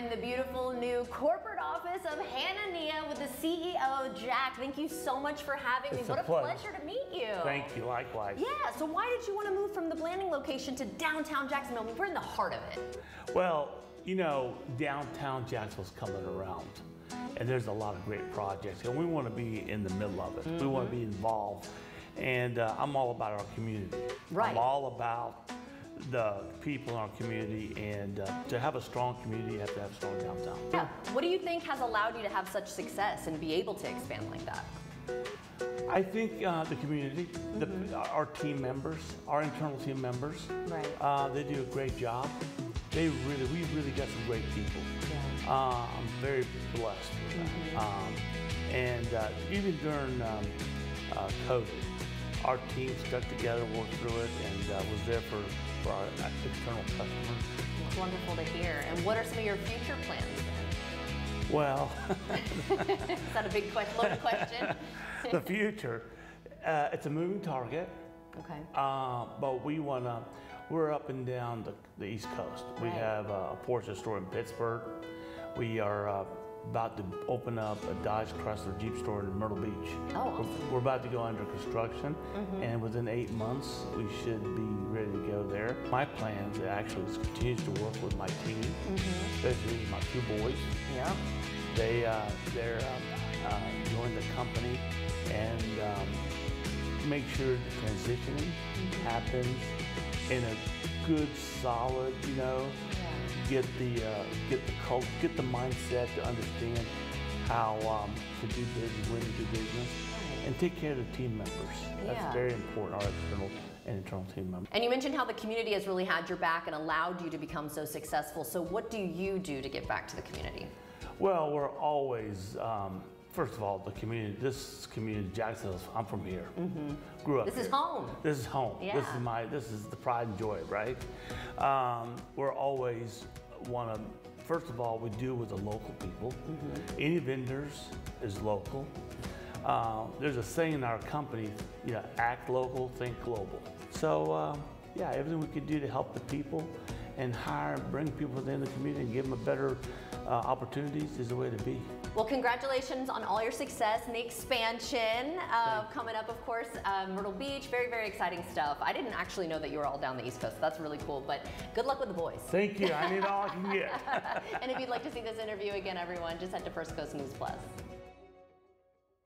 in the beautiful new corporate office of Hanania with the CEO, Jack. Thank you so much for having It's me. a What a pleasure. pleasure to meet you. Thank you, likewise. Yeah, so why did you want to move from the Blanding location to downtown Jacksonville? I mean, we're in the heart of it. Well, you know, downtown Jacksonville's coming around, and there's a lot of great projects, and we want to be in the middle of it. We want to be involved, and uh, I'm all about our community. Right. I'm all about the people in our community, and uh, to have a strong community, you have to have a strong downtown. Yeah. What do you think has allowed you to have such success and be able to expand like that? I think uh, the community, the, our team members, our internal team members, Right. uh, they do a great job. They really, we really got some great people. Yeah. Uh, I'm very blessed with that. Um, and uh, even during um, uh, COVID, our team stuck together, worked through it, and uh, was there for, for our external customers. It's wonderful to hear. And what are some of your future plans then? Well, Is that a big question, loaded question? the future, uh, it's a moving target. Okay. Uh, but we want to, we're up and down the, the East Coast. We Right. have a Porsche store in Pittsburgh. We are uh, about to open up a Dodge Chrysler Jeep store in Myrtle Beach. Oh, We're- We're about to go under construction, and within eight months, we should be ready to go there. My plans actually is continue to work with my team, especially my two boys. Yeah. They uh, they're um, uh, join the company and um, make sure the transitioning happens in a good, solid, you know. Yeah. Get the uh, get the cult, get the mindset to understand how um, to do business, when to do business, and take care of the team members. Yeah. That's very important. Our external and internal team members. And you mentioned how the community has really had your back and allowed you to become so successful. So what do you do to give back to the community? Well, we're always, um, first of all, the community, this community, Jacksonville, I'm from here. Grew up This is home. This is home. Yeah. This is my, this is the pride and joy, right? Um, we're always want to, first of all, we deal with the local people. Any vendors is local. Uh, there's a saying in our company, you know, act local, think global. So, um, yeah, everything we could do to help the people and hire and bring people within the community and give them a better uh, opportunities is the way to be. Well, congratulations on all your success and the expansion uh, coming up, of course, uh, Myrtle Beach. Very, very exciting stuff. I didn't actually know that you were all down the East Coast. So that's really cool. But good luck with the boys. Thank you. I need all I can get. and if you'd like to see this interview again, everyone, just head to First Coast News Plus.